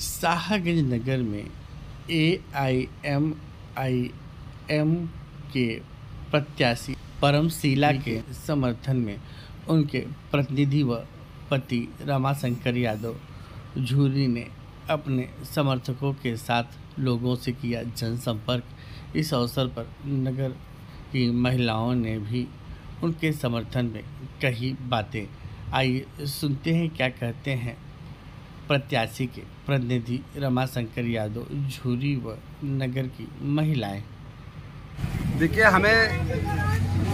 शाहगंज नगर में ए I am I am के प्रत्याशी परमशिला के समर्थन में उनके प्रतिनिधि व पति रमाशंकर यादव झूरी ने अपने समर्थकों के साथ लोगों से किया जनसंपर्क। इस अवसर पर नगर की महिलाओं ने भी उनके समर्थन में कही बातें। आइए सुनते हैं क्या कहते हैं प्रत्याशी के प्रतिनिधि रमाशंकर यादव, झूरी व नगर की महिलाएँ। देखिए, हमें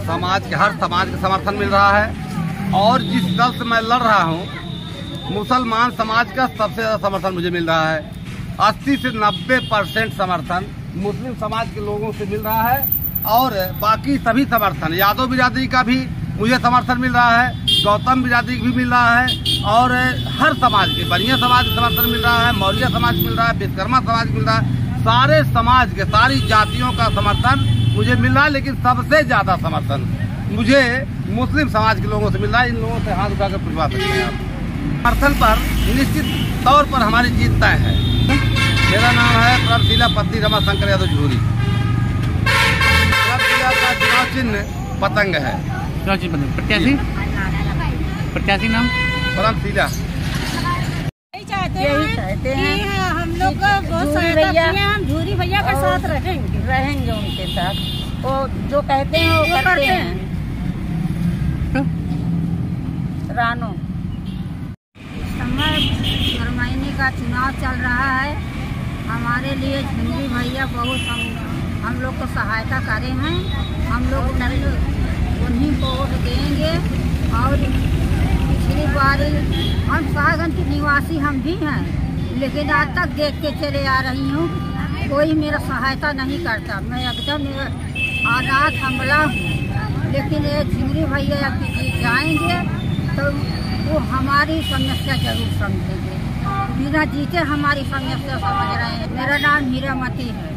समाज के, हर समाज का समर्थन मिल रहा है और जिस दल से मैं लड़ रहा हूँ, मुसलमान समाज का सबसे ज़्यादा समर्थन मुझे मिल रहा है। 80 से 90 परसेंट समर्थन मुस्लिम समाज के लोगों से मिल रहा है और बाकी सभी समर्थन, यादव बिरादरी का भी मुझे समर्थन मिल रहा है। गौतम बिरादरी भी मिल रहा है और हर समाज के बनिया समाज का समर्थन मिल रहा है मौर्य समाज मिल रहा है विश्वकर्मा समाज मिल रहा है सारे समाज के सारी जातियों का समर्थन मुझे मिल रहा है लेकिन सबसे ज़्यादा समर्थन मुझे मुस्लिम समाज के लोगों से मिल रहा है। इन लोगों से हाथ उठाकर पूछवा सकते हैं। आप समर्थन पर निश्चित तौर पर हमारी जीत तय है। मेरा नाम है प्रभशिला पत्नी रमा शंकर यादव झूरी। प्रभशिला का चुनाव चिन्ह पतंग है। चीज़ बने प्रत्याशी? प्रत्याशी नाम? यही चाहते यही हैं कि हैं हम लोग बहुत भैया हम झूरी भैया के साथ रहेंगे। रहेंगे उनके साथ। वो जो कहते हैं वो करते करते हैं। रानो। समय हर महीने का चुनाव चल रहा है। हमारे लिए झुंझुनू भैया बहुत हम हम लोग को सहायता करे हैं। हम लोग उन्हीं उन्हीं को वोट देंगे और बार हम शाहगंज के निवासी हम भी हैं, लेकिन आज तक देख के चले आ रही हूँ, कोई मेरा सहायता नहीं करता। मैं एकदम आज़ाद हमला हूँ, लेकिन ये झिंगरी भैया की जीत जाएँगे तो वो हमारी समस्या ज़रूर समझेंगे। बिना जीते हमारी समस्या समझ रहे हैं। मेरा नाम हीरामती है।